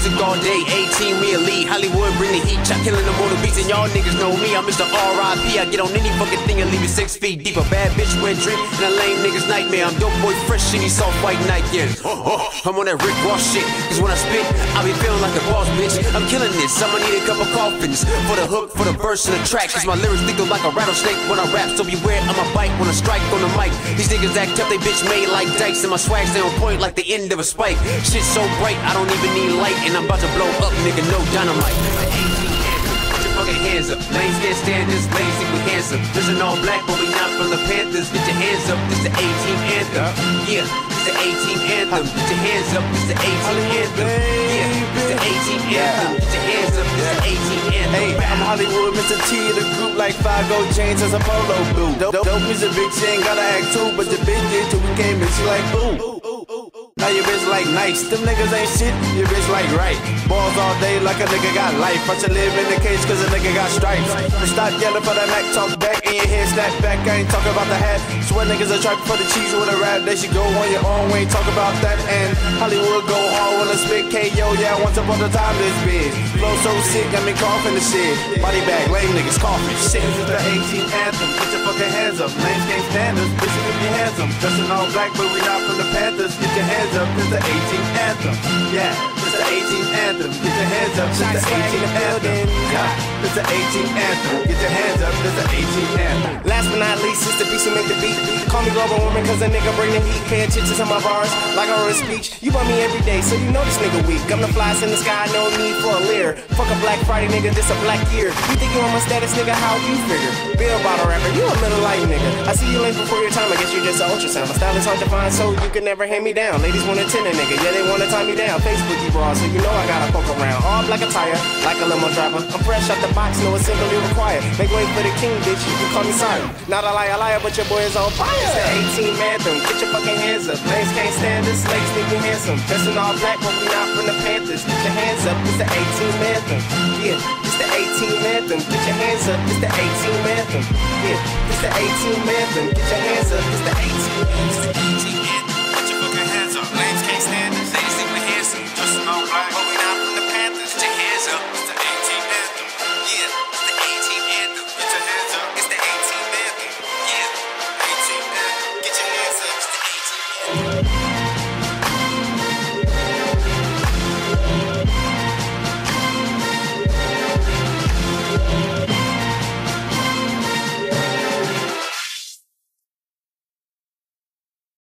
Music all day. A-Team, we elite. Hollywood bring the heat. Chuck killing the beats, and y'all niggas know me. I'm Mr. R.I.P. I get on any fucking thing and leave it six feet deep. A bad wet drink and a lame nigga's nightmare. I'm dope boy fresh in these soft white nightgowns. Uh-huh. I'm on that Rick Ross shit. Cause when I spit, I be feeling like a boss bitch. I'm killing this. I'ma need a couple coffins for the hook, for the verse, and the track. Cause my lyrics lethal like a rattlesnake when I rap. So beware, I'ma bite when I strike on the mic. These niggas act up, they bitch made like dikes. And my swag stay on point like the end of a spike. Shit so bright, I don't even need light. And I'm about to blow up, nigga, no dynamite. Put your hands up. Lanes can't stand this, think we handsome. Dressing all black, but we not from the Panthers. Get your hands up, this the A-Team anthem. Yeah, this the A-Team anthem. Get your hands up, this the A-Team anthem. Yeah, this the A-Team anthem. Get your hands up, this the A-Team anthem. Hey, I'm Hollywood, Mr. T of the group like five gold chains as a polo blue. Dope, dope music, bitch, she ain't gotta act too, but the bitch did till we came and she like ooh. Now your bitch like nice, them niggas ain't shit, your bitch like right. Balls all day like a nigga got life. I should live in the cage cause a nigga got stripes. So stop yelling for that Mac talk back in your head, snap back. I ain't talking about the hat. Swear niggas are trapping for the cheese with a rap. They should go on your own, we ain't talk about that. And Hollywood go hard when I spit KO, yeah, once upon a time this bitch. Flow so sick, got me coughing the shit. Body bag, lame niggas coughing shit. This is the A-Team anthem, put your fucking hands up. Lanes can't stand us, bitches if you hands up. Dressing all black, but we not from the Panthers. Get your hands up, this the A-Team anthem. Yeah, the A-Team anthem. Get your hands up, this the A-Team anthem. Yeah, this the A-Team anthem. Get your hands up, this the A-Team anthem. Last but not least, it's the beast who make the beat. Call me global woman, cause a nigga bring the heat. Pay attention to my bars, like I wrote a speech. You bought me every day, so you know this nigga weak. I'm the flyest in the sky, no need for a leer. Fuck a Black Friday, nigga, this a black year. You think you on my status, nigga, how you figure? Bill bottle rapper, you a middle light nigga. I see you late before your time, I guess you're just an ultrasound. My style is hard to find, so you can never hand me down. Ladies wanna tend a nigga, yeah, they wanna tie me down. Facebook you so you know I gotta poke around. All black attire, like a limo driver. I'm fresh out the box, no assembly required. Make way for the king, bitch, you can call me sorry. Not a liar, liar, but your boy is on fire. It's the A-Team anthem, get your fucking hands up. Lanes can't stand us, slaves think we handsome. Dressing all black, but we not from the Panthers. Get your hands up, it's the A-Team anthem. Yeah, it's the A-Team anthem. Get your hands up, it's the A-Team anthem. Yeah, it's the A-Team anthem. Get your hands up, it's the A-Team It's the A-Team anthem. Put your fucking hands up. Lanes can't stand